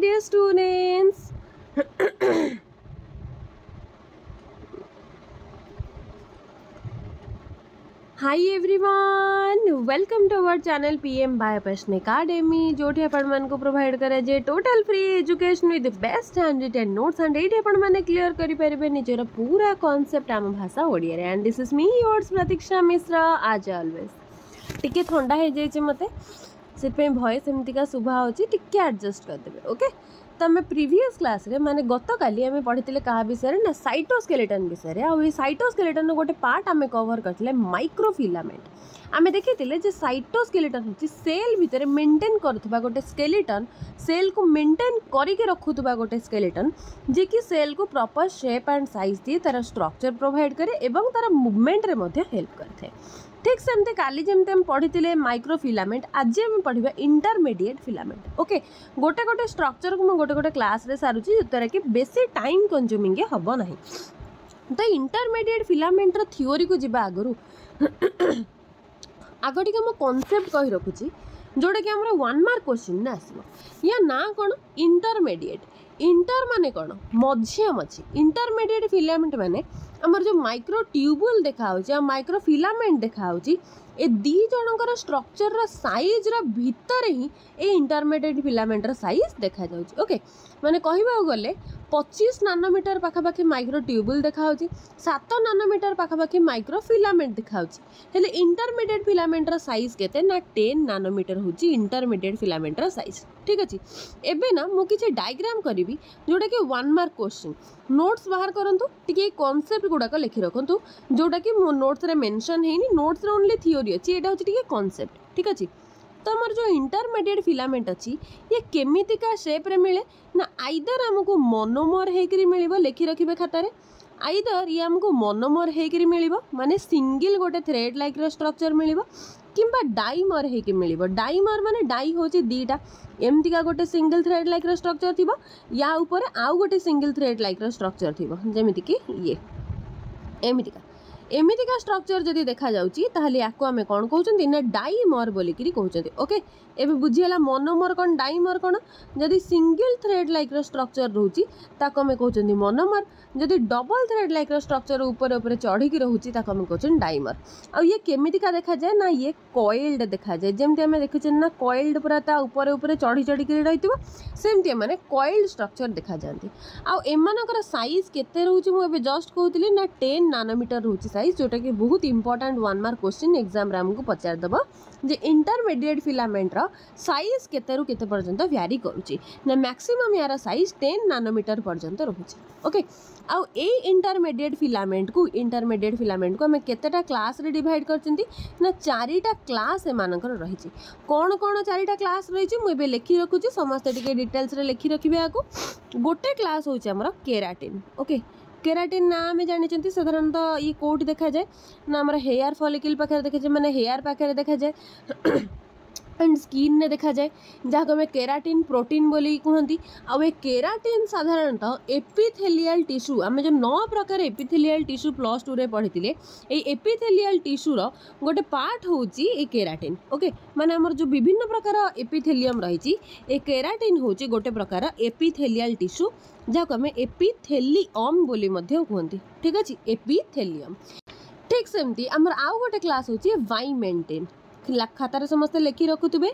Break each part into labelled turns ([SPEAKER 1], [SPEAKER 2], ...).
[SPEAKER 1] Dear students hi everyone welcome to our channel PM M bio प्रश्न academy जोटी अपन को प्रोवाइड करे जे total free education with best and written notes and eighty अपन माने clear करी निजर पूरा कांसेप्ट आम भाषा Odia and this is me yours Pratiksha Mishra आज ऑलवेज टिके ठंडा हे जे छे ସେଥିପାଇଁ ଭଏସ୍ ଏମିତିକା ଶୁଭା ହେଉଛି ଟିକିଏ ଆଡ଼ଜଷ୍ଟ କରିଦେବେ ଓକେ ତ ଆମେ ପ୍ରିଭିୟସ୍ କ୍ଲାସ୍ରେ ମାନେ ଗତକାଲି ଆମେ ପଢ଼ିଥିଲେ କାହା ବିଷୟରେ ନା ସାଇଟୋସ୍କେଲେଟନ୍ ବିଷୟରେ ଆଉ ଏଇ ସାଇଟୋସ୍କେଲେଟନ୍ର ଗୋଟେ ପାର୍ଟ ଆମେ କଭର୍ କରିଥିଲେ ମାଇକ୍ରୋଫିଲାମେଣ୍ଟ ଆମେ ଦେଖିଥିଲେ ଯେ ସାଇଟୋସ୍କେଲେଟନ୍ ହେଉଛି ସେଲ୍ ଭିତରେ ମେଣ୍ଟେନ୍ କରୁଥିବା ଗୋଟେ ସ୍କେଲେଟନ୍ ସେଲ୍କୁ ମେଣ୍ଟେନ୍ କରିକି ରଖୁଥିବା ଗୋଟେ ସ୍କେଲେଟନ୍ ଯିଏକି ସେଲ୍କୁ ପ୍ରପର୍ ସେପ୍ ଆଣ୍ଡ ସାଇଜ୍ ଦିଏ ତା'ର ଷ୍ଟ୍ରକ୍ଚର୍ ପ୍ରୋଭାଇଡ଼ କରେ ଏବଂ ତା'ର ମୁଭମେଣ୍ଟରେ ମଧ୍ୟ ହେଲ୍ପ କରିଥାଏ ঠিক ସେମିତି କାଲି ଯେମିତି ଆମେ ପଢ଼ିଥିଲେ ମାଇକ୍ରୋ ଫିଲାମେଣ୍ଟ ଆଜି ଆମେ ପଢ଼ିବା ଇଣ୍ଟରମିଡ଼ିଏଟ୍ ଫିଲାମେଣ୍ଟ ଓକେ ଗୋଟେ ଗୋଟେ ଷ୍ଟ୍ରକ୍ଚରକୁ ମୁଁ ଗୋଟେ ଗୋଟେ କ୍ଲାସ୍ରେ ସାରୁଛି ଯେଉଁଦ୍ୱାରା କି ବେଶୀ ଟାଇମ୍ କନ୍ଜ୍ୟୁମିଂ ହେବ ନାହିଁ ତ ଇଣ୍ଟରମିଡ଼ିଏଟ୍ ଫିଲାମେଣ୍ଟର ଥିଓରିକୁ ଯିବା ଆଗରୁ ଆଗ ଟିକେ ମୁଁ କନସେପ୍ଟ କହି ରଖୁଛି ଯେଉଁଟାକି ଆମର ୱାନ୍ ମାର୍କ କୋଶ୍ଚିନ୍ରେ ଆସିବ ୟା ନାଁ କ'ଣ ଇଣ୍ଟରମିଡ଼ିଏଟ୍ ଇଣ୍ଟର ମାନେ କ'ଣ ମଝିଆ ମଝି ଇଣ୍ଟରମିଡ଼ିଏଟ୍ ଫିଲାମେଣ୍ଟ ମାନେ ଆମର ଯେଉଁ ମାଇକ୍ରୋ ଟ୍ୟୁବୁଲ୍ ଦେଖାହେଉଛି ଆଉ ମାଇକ୍ରୋ ଫିଲାମେଣ୍ଟ ଦେଖାହେଉଛି ଏ ଦୁଇ ଜଣଙ୍କର ଷ୍ଟ୍ରକ୍ଚରର ସାଇଜ୍ର ଭିତରେ ହିଁ ଏଇ ଇଣ୍ଟରମିଡ଼ିଏଟ୍ ଫିଲାମେଣ୍ଟର ସାଇଜ୍ ଦେଖାଯାଉଛି ଓକେ ମାନେ କହିବାକୁ ଗଲେ ପଚିଶ ନାନୋମିଟର ପାଖାପାଖି ମାଇକ୍ରୋ ଟ୍ୟୁବୁଲ୍ ଦେଖାହେଉଛି ସାତ ନାନୋମିଟର ପାଖାପାଖି ମାଇକ୍ରୋ ଫିଲାମେଣ୍ଟ ଦେଖାହେଉଛି ହେଲେ ଇଣ୍ଟରମିଡ଼ିଏଟ୍ ଫିଲାମେଣ୍ଟର ସାଇଜ୍ କେତେ ନା ଟେନ୍ ନାନୋମିଟର ହେଉଛି ଇଣ୍ଟରମିଡ଼ିଏଟ୍ ଫିଲାମେଣ୍ଟର ସାଇଜ୍ ଠିକ୍ ଅଛି ଏବେ ନା ମୁଁ କିଛି ଡାଇଗ୍ରାମ୍ କରିବି ଯେଉଁଟାକି ୱାନ୍ ମାର୍କ କୋଶ୍ଚିନ୍ নোটস বাহার করতু টিকি এই কনসেপ্ট গুড়াক লিখি রাখতু যেটা কি নোটসরে মেনশন হয়নি নোটসরে ওনলি থিওরি অছি এটা হচ্ছে টিকি কনসেপ্ট ঠিক আছে তো আমার যে ইন্টারমিডিয়েট ফিলামেন্ট অছি ইয়ে কেমিতিকা সেপ্রে মিলে না আইদর আমাকে মনোমর হয়েকি মিলব লিখি রাখবে খাতারে ଆଇଦର ଇଏ ଆମକୁ ମନୋମର ହେଇକରି ମିଳିବ ମାନେ ସିଙ୍ଗିଲ୍ ଗୋଟେ ଥ୍ରେଡ୍ ଲାଇକ୍ର ଷ୍ଟ୍ରକ୍ଚର୍ ମିଳିବ कि डाइमर होकर मिल डाइमर मानने डाई हूँ दीटा एमती का गोटे सिंगल थ्रेड लाइक रक्चर थी या उपरे आउ गोटे सिंगल थ्रेड लाइक रक्चर थी जमीक ये एमती का ଏମିତିକା ଷ୍ଟ୍ରକ୍ଚର ଯଦି ଦେଖାଯାଉଛି ତାହେଲେ ୟାକୁ ଆମେ କ'ଣ କହୁଛନ୍ତି ନା ଡାଇମର ବୋଲିକିରି କହୁଛନ୍ତି ଓକେ ଏବେ ବୁଝିଗଲା ମନୋମର କ'ଣ ଡାଇମର କ'ଣ ଯଦି ସିଙ୍ଗିଲ୍ ଥ୍ରେଡ୍ ଲାଇକ୍ର ଷ୍ଟ୍ରକ୍ଚର ରହୁଛି ତାକୁ ଆମେ କହୁଛନ୍ତି ମନୋମର ଯଦି ଡବଲ୍ ଥ୍ରେଡ୍ ଲାଇକ୍ର ଷ୍ଟ୍ରକ୍ଚର ଉପରେ ଉପରେ ଚଢ଼ିକି ରହୁଛି ତାକୁ ଆମେ କହୁଛନ୍ତି ଡାଇମର ଆଉ ଇଏ କେମିତିକା ଦେଖାଯାଏ ନା ଇଏ କଏଲ୍ଡ ଦେଖାଯାଏ ଯେମିତି ଆମେ ଦେଖୁଛନ୍ତି ନା କଏଲ୍ଡ ପୁରା ତା ଉପରେ ଉପରେ ଚଢ଼ି ଚଢ଼ିକିରି ରହିଥିବ ସେମିତି ଏମାନେ କଏଲ୍ଡ ଷ୍ଟ୍ରକ୍ଚର ଦେଖାଯାଆନ୍ତି ଆଉ ଏମାନଙ୍କର ସାଇଜ୍ କେତେ ରହୁଛି ମୁଁ ଏବେ ଜଷ୍ଟ କହୁଥିଲି ନା ଟେନ୍ ନାନୋମିଟର ରହୁଛି ଏକ୍ସରସାଇଜ୍ ଯେଉଁଟାକି ବହୁତ ଇମ୍ପୋର୍ଟାଣ୍ଟ ୱାନ୍ ମାର୍କ କ୍ୱେଶ୍ଚିନ୍ ଏକ୍ଜାମ୍ରେ ଆମକୁ ପଚାରିଦେବ ଯେ ଇଣ୍ଟରମିଡ଼ିଏଟ୍ ଫିଲାମେଣ୍ଟର ସାଇଜ୍ କେତେରୁ କେତେ ପର୍ଯ୍ୟନ୍ତ ଭ୍ୟାରି କରୁଛି ନା ମ୍ୟାକ୍ସିମମ୍ ଏହାର ସାଇଜ୍ ଟେନ୍ ନାନୋମିଟର ପର୍ଯ୍ୟନ୍ତ ରହୁଛି ଓକେ ଆଉ ଏଇ ଇଣ୍ଟରମିଡ଼ିଏଟ୍ ଫିଲାମେଣ୍ଟକୁ ଇଣ୍ଟରମିଡ଼ିଏଟ୍ ଫିଲାମେଣ୍ଟକୁ ଆମେ କେତେଟା କ୍ଲାସ୍ରେ ଡିଭାଇଡ଼ କରିଛନ୍ତି ନା ଚାରିଟା କ୍ଲାସ୍ ଏମାନଙ୍କର ରହିଛି କ'ଣ କ'ଣ ଚାରିଟା କ୍ଲାସ୍ ରହିଛି ମୁଁ ଏବେ ଲେଖି ରଖୁଛି ସମସ୍ତେ ଟିକେ ଡିଟେଲ୍ସରେ ଲେଖି ରଖିବେ ଆକୁ ଗୋଟେ କ୍ଲାସ୍ ହେଉଛି ଆମର କେରାଟିନ୍ ଓକେ কেরাটিন না আমি জানিছেন সাধারণত ই কোটি দেখা যায় না আমার হেয়ার ফলিকিল পাখে দেখা যায় মানে হেয়ার পাখে দেখা যায় ଆଣ୍ଡ ସ୍କିନ୍ରେ ଦେଖାଯାଏ ଯାହାକୁ ଆମେ କେରାଟିନ୍ ପ୍ରୋଟିନ୍ ବୋଲିକି କୁହନ୍ତି ଆଉ ଏ କେରାଟିନ୍ ସାଧାରଣତଃ ଏପିଥେଲିଆଲ୍ ଟିସୁ ଆମେ ଯେଉଁ ନଅ ପ୍ରକାର ଏପିଥେଲିଆଲ୍ ଟିସୁ ପ୍ଲସ୍ ଟୁରେ ପଢ଼ିଥିଲେ ଏଇ ଏପିଥେଲିଆଲ୍ ଟିସୁର ଗୋଟେ ପାର୍ଟ ହେଉଛି ଏ କେରାଟିନ୍ ଓକେ ମାନେ ଆମର ଯେଉଁ ବିଭିନ୍ନ ପ୍ରକାର ଏପିଥେଲିୟମ୍ ରହିଛି ଏ କେରାଟିନ୍ ହେଉଛି ଗୋଟେ ପ୍ରକାର ଏପିଥେଲିଆଲ୍ ଟିସୁ ଯାହାକୁ ଆମେ ଏପିଥେଲିଅମ୍ ବୋଲି ମଧ୍ୟ କୁହନ୍ତି ଠିକ୍ ଅଛି ଏପିଥେଲିଅମ୍ ଠିକ୍ ସେମିତି ଆମର ଆଉ ଗୋଟେ କ୍ଲାସ୍ ହେଉଛି ଭାଇମେଣ୍ଟେନ୍ खातार समस्त लिखि रखुवे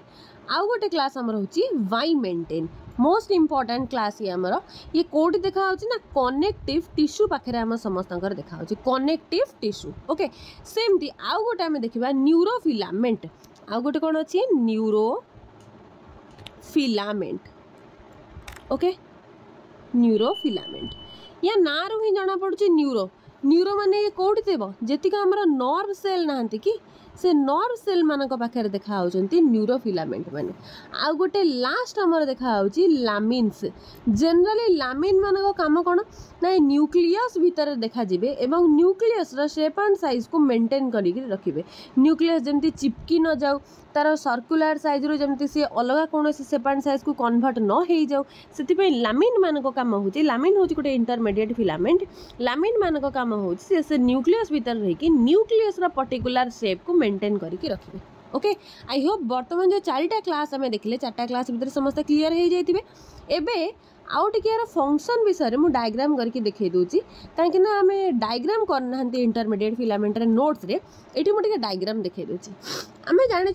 [SPEAKER 1] आउ गोटे क्लास रोचे वाई मेन्टेन मोस्ट इंपोर्टाट क्लास ये आम ये कौट देखा ना कनेक्टिव टीस्यू पाखे आम समस्त देखा कनेक्टिव टीस्यू ओके सेमती आउ गोटे आम देखा न्यूरोमेंट आउ गोटे कौन अच्छे न्यूरोमेंट ओके न्यूरोमेंट या ना रू ही जना पड़े न्यूरो न्यूरो मान कौट देव जीक आम नर्व सेल ना कि ସେ ନର୍ଭ ସେଲ୍ମାନଙ୍କ ପାଖରେ ଦେଖାହେଉଛନ୍ତି ନ୍ୟୁରୋଫିଲାମେଣ୍ଟ ମାନେ ଆଉ ଗୋଟେ ଲାଷ୍ଟ ଆମର ଦେଖାହେଉଛି ଲାମିନ୍ସ ଜେନେରାଲି ଲାମିନ୍ମାନଙ୍କ କାମ କ'ଣ ନା ଏ ନ୍ୟୁକ୍ଲିୟସ୍ ଭିତରେ ଦେଖାଯିବେ ଏବଂ ନ୍ୟୁକ୍ଲିୟସ୍ର ସେପ୍ ଆଣ୍ଡ ସାଇଜ୍କୁ ମେଣ୍ଟେନ୍ କରିକି ରଖିବେ ନ୍ୟୁକ୍ଲିୟସ୍ ଯେମିତି ଚିପକି ନଯାଉ ତାର ସର୍କୁଲାର ସାଇଜ୍ରୁ ଯେମିତି ସିଏ ଅଲଗା କୌଣସି ସେପ୍ ଆଣ୍ଡ ସାଇଜ୍କୁ କନଭର୍ଟ ନ ହେଇଯାଉ ସେଥିପାଇଁ ଲାମିନ୍ମାନଙ୍କ କାମ ହେଉଛି ଲାମିନ୍ ହେଉଛି ଗୋଟେ ଇଣ୍ଟରମିଡ଼ିଏଟ୍ ଫିଲାମେଣ୍ଟ ଲାମିନ୍ମାନଙ୍କ କାମ ହେଉଛି ସେ ସେ ନ୍ୟୁକ୍ଲିୟସ୍ ଭିତରେ ରହିକି ନ୍ୟୁକ୍ଲିୟସ୍ର ପର୍ଟିକୁଲାର ସେପ୍କୁ মেনটেন করিকি রাখবে ওকে আই হোপ বর্তমান যে চারিটা ক্লাস আমি দেখলে চারটা ক্লাস ভিতরে সমস্ত ক্লিয়ার হয়ে যাই এবে आउ फंक्शन विषय में डायग्राम करके देखे कहीं आम डायग्राम करना इंटरमीडिएट फिलामेंटर नोट्स ये मुझे डायग्राम देखे दूसरी आम जाणी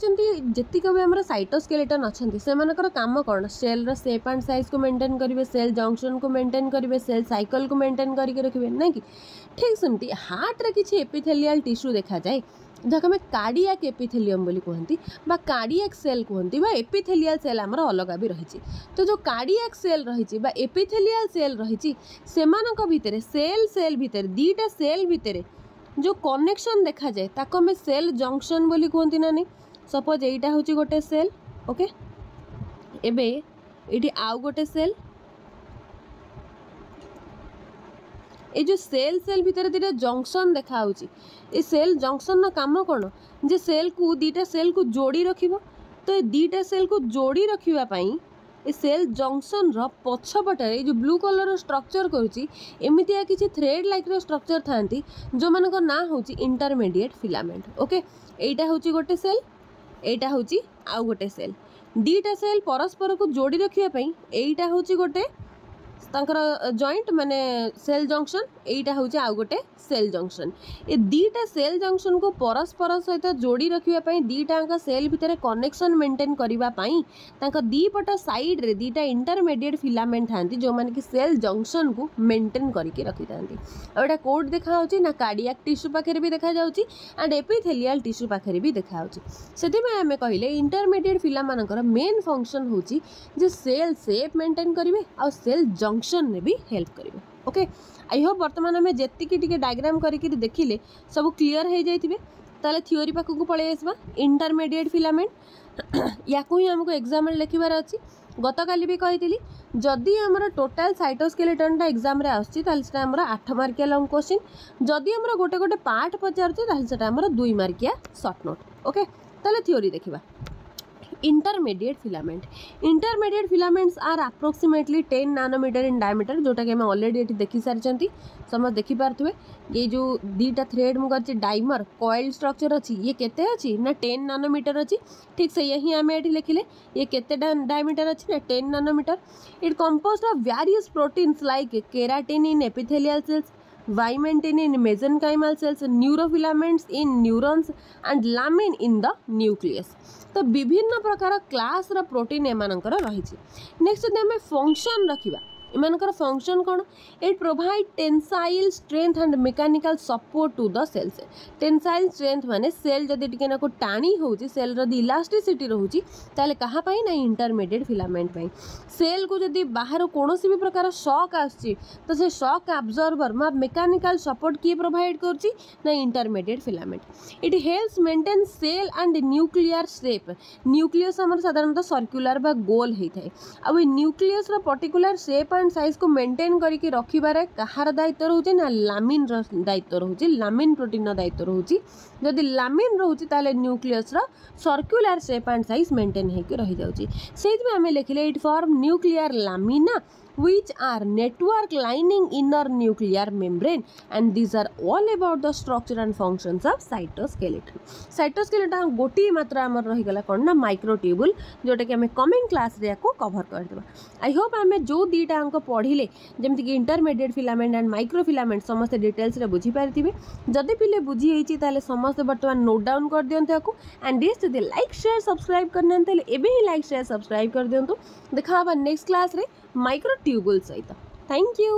[SPEAKER 1] जीक भी आम सैटोस्केलेटन अच्छा से कम कौन सेल्र सेप एंड सैज को मेन्टेन करेंगे सेल जंक्शन को मेन्टेन करेंगे सेल सैकल को मेन्टेन करके रखिए ना कि ठीक सेमती हार्ट्रे कि एपिथेलियाल टीस्यू देखा जाए ଯାହାକୁ ଆମେ କାର୍ଡ଼ିଆକ୍ ଏପିଥେଲିୟମ୍ ବୋଲି କୁହନ୍ତି सेल କାର୍ଡ଼ିଆକ୍ ସେଲ୍ କୁହନ୍ତି ବା ଏପିଥେଲିଆଲ୍ ସେଲ୍ ଆମର ଅଲଗା ବି ରହିଛି ତ ଯେଉଁ বা এপিথেলিয়াল সেল রয়েছে সেমানক ভিতরে সেল সেল ভিতরে দুইটা সেল ভিতরে যে কনেকশন দেখা যায় তাকে আমি সেল জংশন বলে কুহতি না সপোজ এইটা হচ্ছে গোটে সেল ওকে এবে এটি আউ গোটে সেল এই যে সেল সেল ভিতরে দুইটা জংশন দেখা হচ্ছে এই সেল জংশনর কাম কোণ যে সেল কু দুইটা সেল কু যোড়ি রাখব তো এই দুইটা সেল কু যোড়ি পাই ଏ ସେଲ୍ ଜଙ୍କସନ୍ର ପଛପଟରେ ଏଇ ଯେଉଁ ବ୍ଲୁ କଲର୍ର ଷ୍ଟ୍ରକ୍ଚର୍ କରୁଛି ଏମିତିଆ କିଛି ଥ୍ରେଡ୍ ଲାଇକ୍ର ଷ୍ଟ୍ରକ୍ଚର୍ ଥାନ୍ତି ଯେଉଁମାନଙ୍କ ନାଁ ହେଉଛି ଇଣ୍ଟରମିଡ଼ିଏଟ୍ ଫିଲାମେଣ୍ଟ ଓକେ ଏଇଟା ହେଉଛି ଗୋଟେ ସେଲ୍ ଏଇଟା ହେଉଛି ଆଉ ଗୋଟେ ସେଲ୍ ଦୁଇଟା ସେଲ୍ ପରସ୍ପରକୁ ଯୋଡ଼ି ରଖିବା ପାଇଁ ଏଇଟା ହେଉଛି ଗୋଟେ जॉइंट मैंने सेल जंक्शन यहीटा हूँ आउ गोटे सेल जंक्शन ये दीटा सेल जंक्शन को परस्पर सहित जोड़ी रखापी दीटा सेल भितर कनेक्शन मेन्टेन करने दीपट सैड दीटा इंटरमीडिएट फिलामेंट था जो मैंने कि सेल जंक्शन को मेन्टेन करके रखी था यहाँ कोर्ट देखा ना कार्डिया टीस्यू पाखे भी देखा एंड एपिथेलियाल टीस्यू पाखे भी देखा से आम कहे इंटरमीडिएट पिला मेन फंक्शन हूँ जो सेल सेप मेन्टेन करेंगे आल जंक्शन जंक्शन में भी हेल्प कर ओके आई होप बर्तमान आम जी डायग्राम कर देखिले सब क्लीयर हो जाए तो थीओरी पाक पलि आसवा इंटरमीडिएट फिलामेंट या को ही आमको एग्जाम लिखबार अच्छे गत काली भी कही जदि आम टोटाल सैटोस्केलेटनटा एक्जाम आसाम आठ मार्किया लंग क्वेश्चन जदि आम गोटे गोटे पार्ट पचार दुई मार्किया सर्ट नोट ओके थीओरी देखा intermediate filament intermediate filaments are approximately ten nanometre in diameter जोटा कि अलरेडी ये देखी सारी समस्त देखिपे ये जो दुईटा थ्रेड मुझे डायमर कयल स्ट्रक्चर अच्छी ये केते अच्छी ना टेन नानोमीटर अच्छी ठीक से यही आम ये लिखिले ये के डायमिटर अच्छी ना ten nanometre it compose of various proteins like keratin in epithelial cells Y maintaining mesenchymal cells, neurofilaments in neurons and lamin in the nucleus. तो विभिन्न प्रकार क्लास र प्रोटीन एमानकर रही नेक्स्ट जदि आम फंक्शन रखा इमर फंक्शन कौन it provide tensile strength and mechanical support to the cells tensile strength मैंने सेल जब टे टाणी हो सेल इलास्टिट रोचे तेल ना इंटरमीडिएट फिलामेंट पाई सेल को जदि बाहर कौन सी भी प्रकार सक सक् तो से सक आबजर्वर में मेकानिकाल सपोर्ट किए प्रोभाइड कर intermediate filament it helps maintain cell and nuclear shape nucleus साधारण सर्कुलर तो गोल होता है आउ न्यूक्लीयस सेप ଆଣ୍ଡ ସାଇଜ୍କୁ ମେଣ୍ଟେନ୍ କରିକି ରଖିବାରେ କାହାର ଦାୟିତ୍ୱ ରହୁଛି ନା ଲାମିନ୍ର ଦାୟିତ୍ୱ ରହୁଛି ଲାମିନ୍ ପ୍ରୋଟିନ୍ର ଦାୟିତ୍ୱ ରହୁଛି ଯଦି ଲାମିନ୍ ରହୁଛି ତାହେଲେ ନ୍ୟୁକ୍ଲିୟସ୍ର circular shape and size maintain ହେଇକି ରହିଯାଉଛି ସେଇଥିପାଇଁ ଆମେ ଲେଖିଲେ it form nuclear lamina which are network lining inner nuclear membrane and these are all about the structure and functions of cytoskeleton. Cytoskeleton हाँ, गोटे मात्रा आमर रहीगला कौन ना माइक्रोट्यूबुल जोटा तो कि आम कमिंग क्लास कभर करदे आई होप आम जो दीटा अंक पढ़ले जमीक intermediate filament and micro filament समस्ते डिटेल्स बुझीपारे जदि पिले बुझी समस्ते बर्तमान नोट डाउन कर दिखाँ and this like share subscribe करना एवं ही लाइक सेयार सब्सक्राइब कर दिखाँ देखा नेक्स्ट क्लास microtubules ಆಯಿತಾ ಥ್ಯಾಂಕ್ ಯು